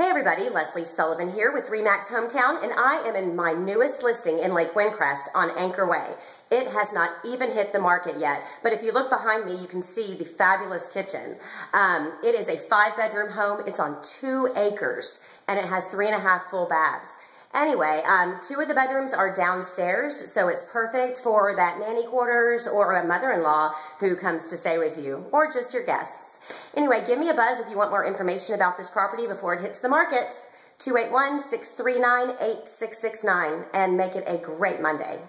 Hey everybody, Leslie Sullivan here with Remax Hometown, and I am in my newest listing in Lake Windcrest on Anchor Way. It has not even hit the market yet, but if you look behind me, you can see the fabulous kitchen. Um, it is a five bedroom home. It's on two acres, and it has three and a half full baths. Anyway, um, two of the bedrooms are downstairs, so it's perfect for that nanny quarters or a mother-in-law who comes to stay with you, or just your guests. Anyway, give me a buzz if you want more information about this property before it hits the market. 281-639-8669 and make it a great Monday.